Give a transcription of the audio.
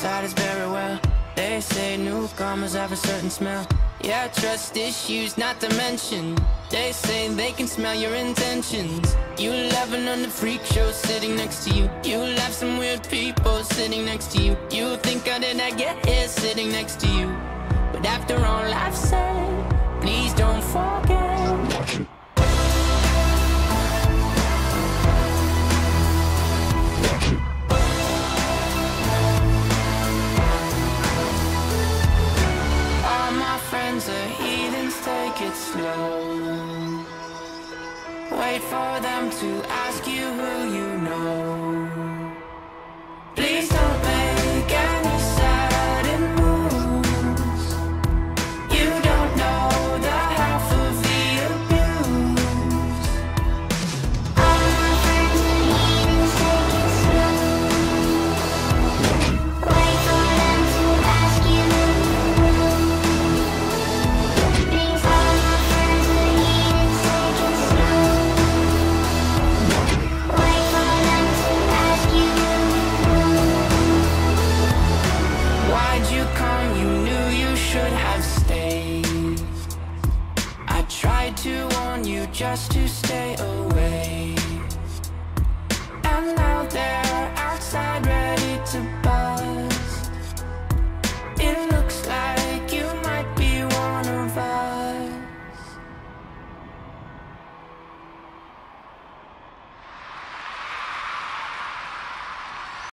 With outsiders very well. They say newcomers have a certain smell. Yeah, trust issues not to mention. They say they can smell your intentions. You laughing on the freak show sitting next to you. You laugh some weird people sitting next to you. You think how did I get here sitting next to you? But after all I've said, please don't forget. Take it slow. Wait for them to ask you who you know. just to stay away.